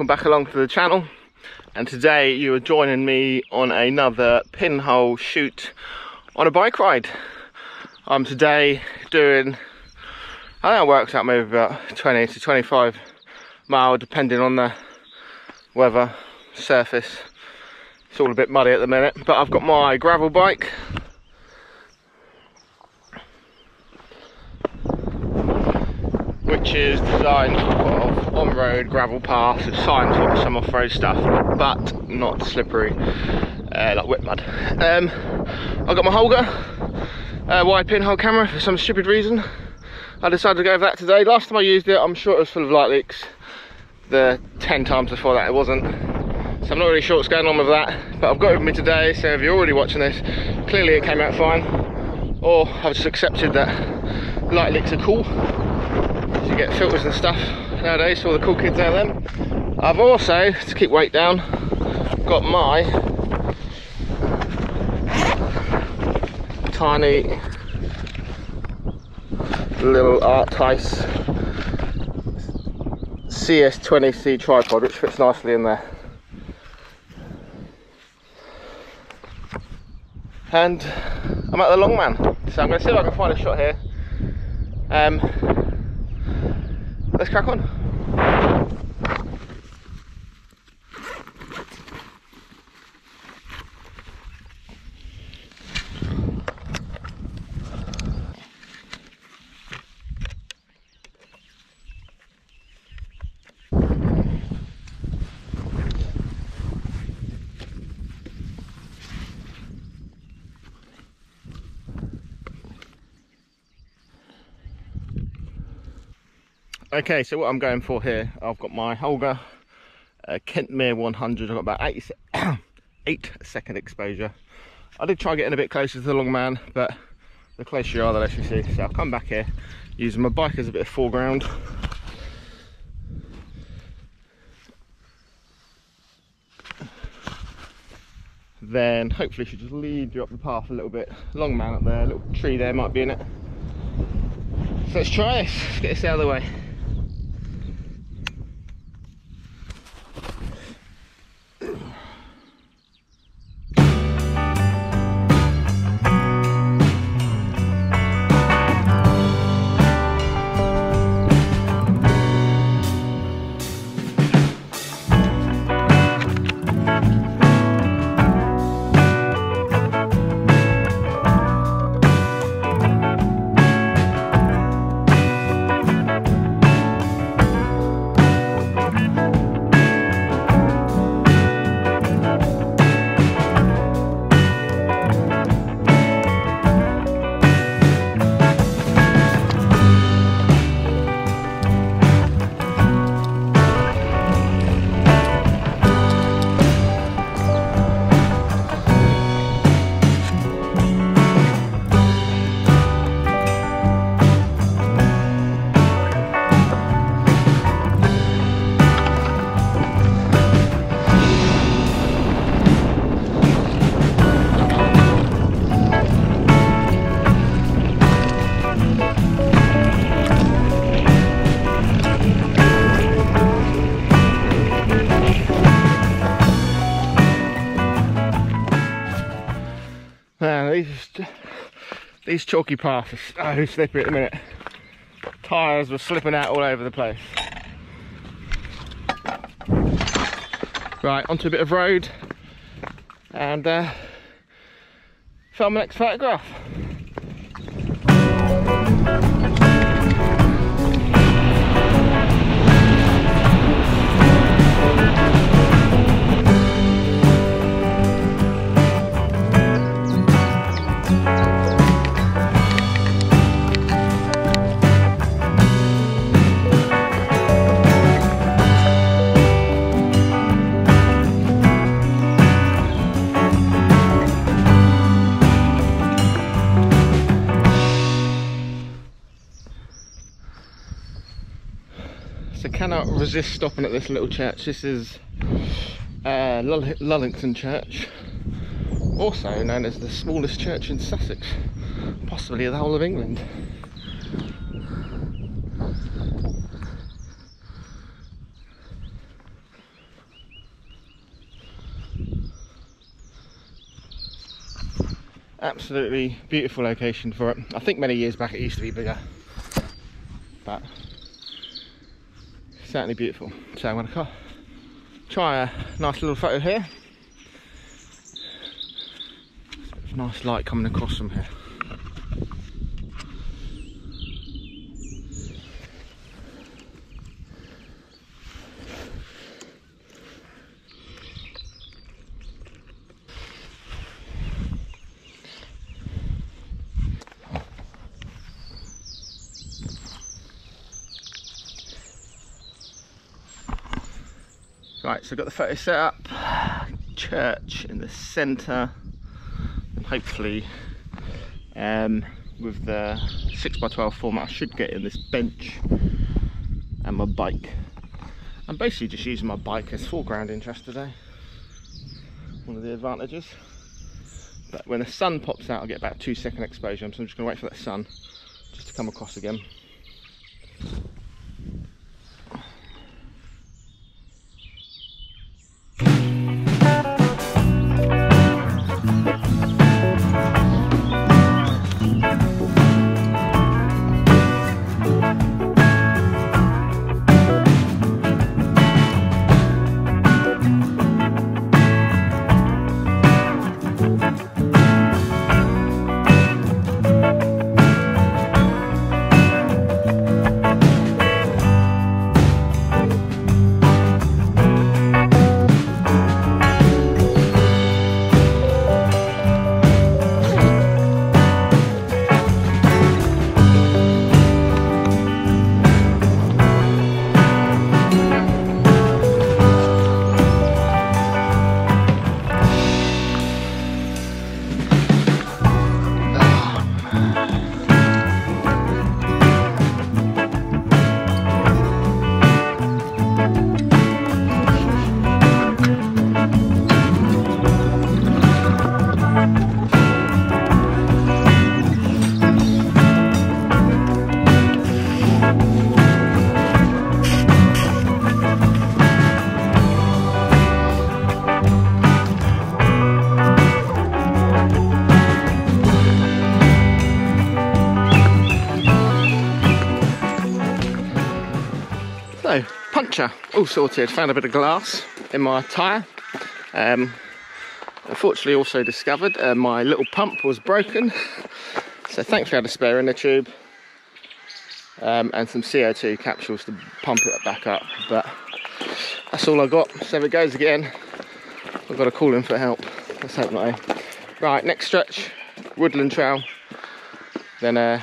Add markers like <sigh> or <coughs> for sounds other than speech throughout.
welcome back along to the channel and today you are joining me on another pinhole shoot on a bike ride. I'm today doing, I think it works out maybe about 20 to 25 mile depending on the weather, surface. It's all a bit muddy at the minute but I've got my gravel bike which is designed on-road gravel paths. It's signed for some off-road stuff, but not slippery uh, like wet mud. Um, I've got my Holga uh, wide pinhole camera for some stupid reason. I decided to go with that today. Last time I used it, I'm sure it was full of light leaks. The 10 times before that it wasn't. So I'm not really sure what's going on with that, but I've got it with me today, so if you're already watching this, clearly it came out fine. Or I've just accepted that light leaks are cool you get filters and stuff nowadays for all the cool kids out there. I've also, to keep weight down, got my tiny little Artcise CS20C tripod which fits nicely in there. And I'm at the Long Man, so I'm going to see if I can find a shot here. Um, let's crack on. Okay, so what I'm going for here, I've got my Holga uh, Kentmere 100. I've got about eight, <coughs> eight second exposure. I did try getting a bit closer to the long man, but the closer you are, the less you see. So I'll come back here using my bike as a bit of foreground. Then hopefully should just lead you up the path a little bit. Long man up there, little tree there might be in it. So let's try this, let's get this out of the way. <laughs> these chalky paths are so slippery at the minute. Tyres were slipping out all over the place. Right, onto a bit of road and uh, film the next photograph. just stopping at this little church. This is uh, Lullington Church, also known as the smallest church in Sussex, possibly the whole of England. Absolutely beautiful location for it. I think many years back it used to be bigger, but certainly beautiful. So I'm to try a nice little photo here. Nice light coming across from here. Right, so I've got the photo set up, church in the centre, and hopefully um, with the 6x12 format I should get in this bench and my bike. I'm basically just using my bike as foreground interest today, one of the advantages. But when the sun pops out I'll get about two second exposure, so I'm just going to wait for that sun just to come across again. All sorted. Found a bit of glass in my tyre. Um, unfortunately also discovered uh, my little pump was broken. So thankfully I had a spare in the tube. Um, and some CO2 capsules to pump it back up. But that's all I got. So if it goes again, I've got to call in for help. Let's hope not. Eh? Right, next stretch, Woodland Trail. Then uh,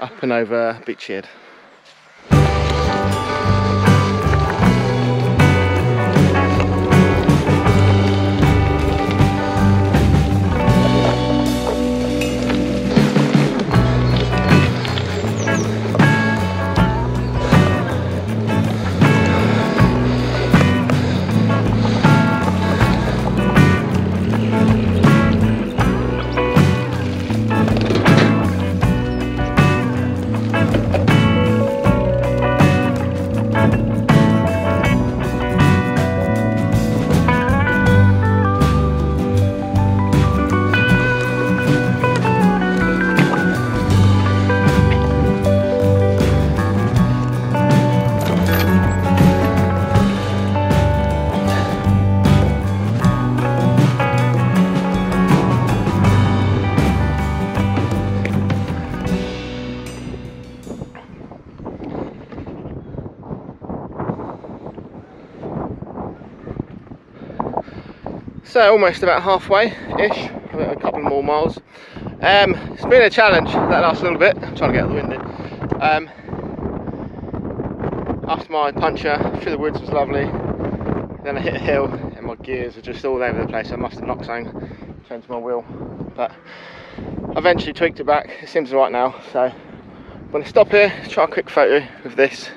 up and over Beachy Head. So almost about halfway-ish, a couple more miles. Um, it's been a challenge that last little bit, I'm trying to get out the wind in. Um, after my puncher through the woods was lovely, then I hit a hill and my gears are just all over the place. I must have knocked something, changed my wheel, but eventually tweaked it back. It seems right now, so I'm to stop here, try a quick photo of this.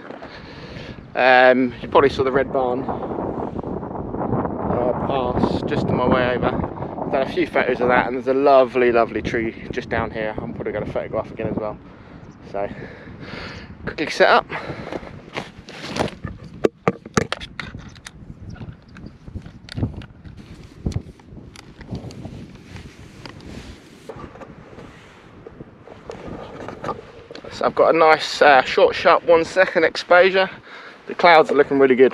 Um, you probably saw the red barn pass just on my way over. Done a few photos of that and there's a lovely, lovely tree just down here. I'm probably going to photograph again as well. So, quickly set up. So I've got a nice uh, short sharp one second exposure. The clouds are looking really good.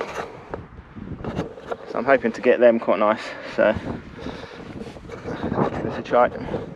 So I'm hoping to get them quite nice. So let's try it.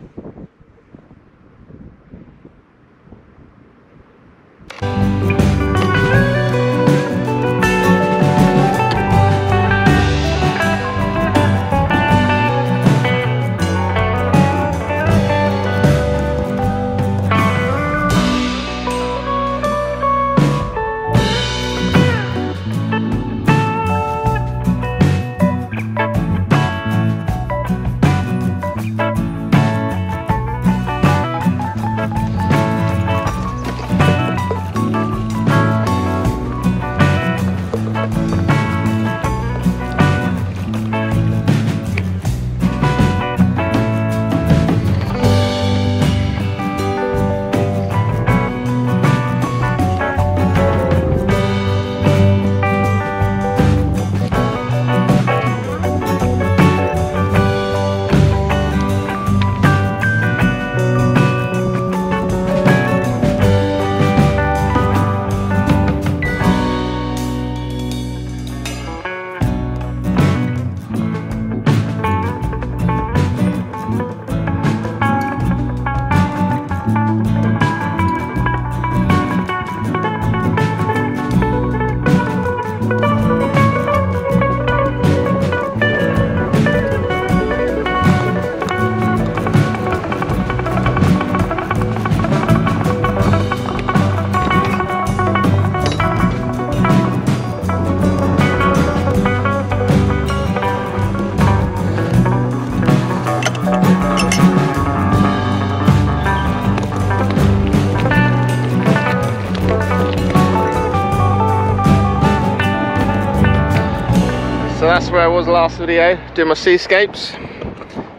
Was last video, doing my seascapes.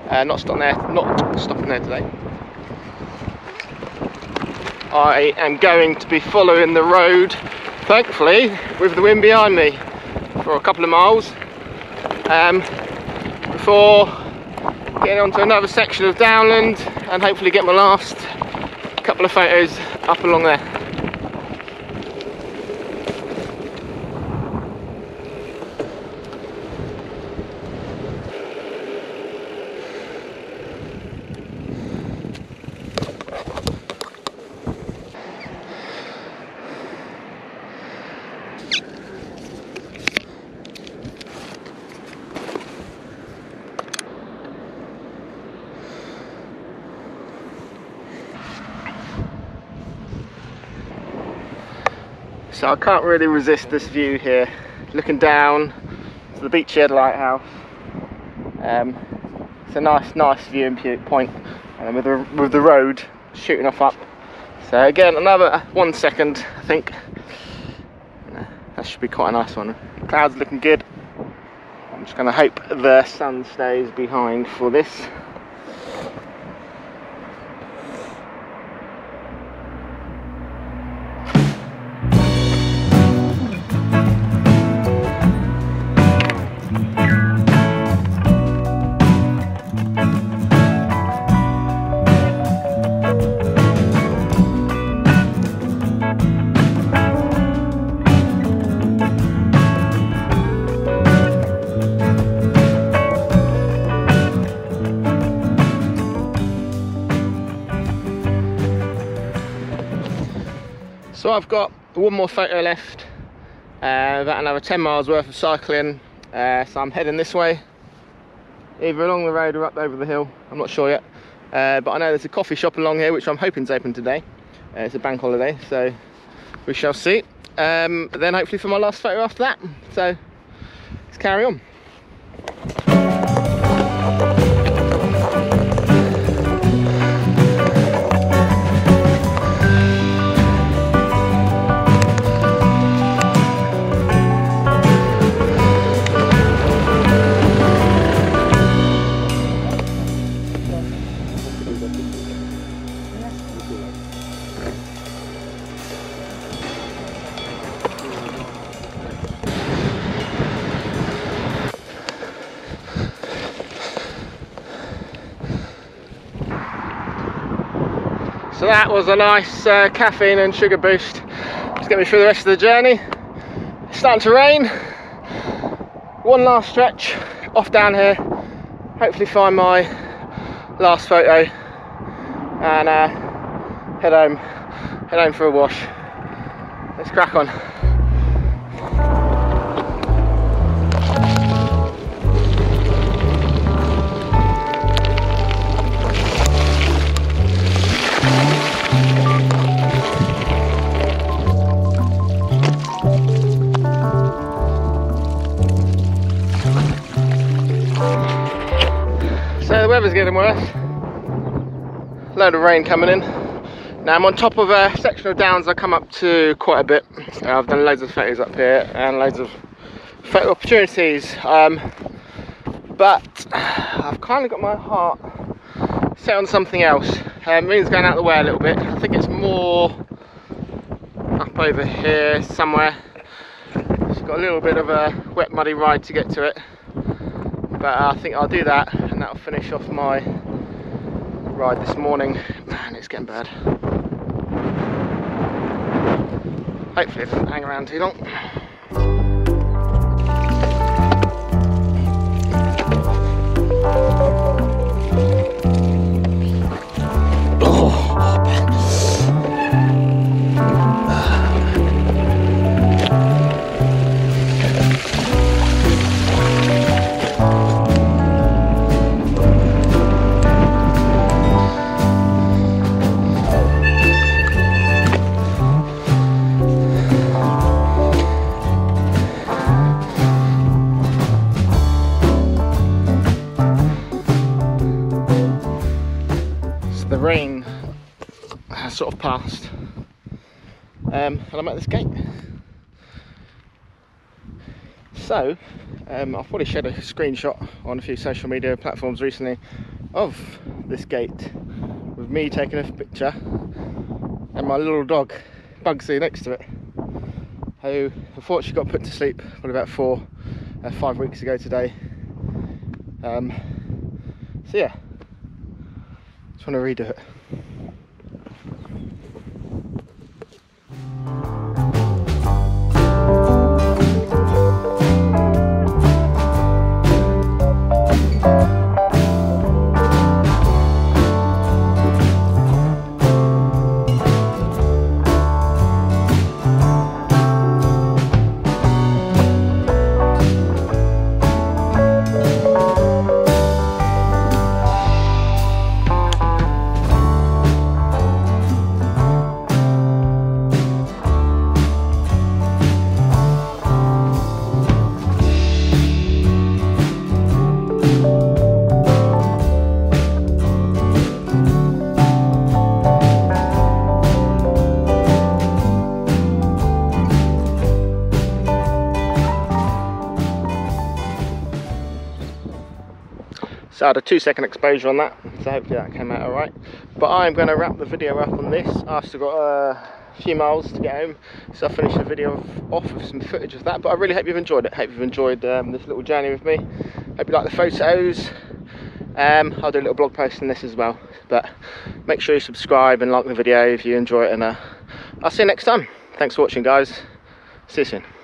Uh, not stopping there, not stopping there today. I am going to be following the road, thankfully, with the wind behind me for a couple of miles um, before getting onto another section of downland and hopefully get my last couple of photos up along there. So I can't really resist this view here, looking down to the Beachy Head Lighthouse. Um, it's a nice, nice viewing point, and with the with the road shooting off up. So again, another one second, I think. That should be quite a nice one. Clouds looking good. I'm just going to hope the sun stays behind for this. So I've got one more photo left, uh, about another 10 miles worth of cycling. Uh, so I'm heading this way, either along the road or up over the hill, I'm not sure yet. Uh, but I know there's a coffee shop along here, which I'm hoping is open today. Uh, it's a bank holiday, so we shall see. Um, then hopefully for my last photo after that. So let's carry on. Was a nice uh, caffeine and sugar boost. Just get me through the rest of the journey. It's starting to rain. One last stretch off down here. Hopefully find my last photo and uh, head home. Head home for a wash. Let's crack on. Getting. Load of rain coming in. Now I'm on top of a section of downs I come up to quite a bit. I've done loads of photos up here and loads of photo opportunities. Um, but I've kind of got my heart set on something else. Um, means going out the way a little bit. I think it's more up over here somewhere. It's got a little bit of a wet muddy ride to get to it. But uh, I think I'll do that and that'll finish off my ride this morning. Man, it's getting bad. Hopefully it doesn't hang around too long. So um, and I'm at this gate. So, um, I've probably shared a screenshot on a few social media platforms recently of this gate with me taking a picture and my little dog Bugsy next to it, who unfortunately got put to sleep probably about four, uh, five weeks ago today. Um, so yeah, just want to redo it. So I had a two second exposure on that, so hopefully that came out alright. But I'm going to wrap the video up on this. I've still got a few miles to get home, so I'll finish the video off with some footage of that. But I really hope you've enjoyed it. Hope you've enjoyed um, this little journey with me. Hope you like the photos. Um, I'll do a little blog post on this as well. But make sure you subscribe and like the video if you enjoy it, and uh, I'll see you next time. Thanks for watching, guys. See you soon.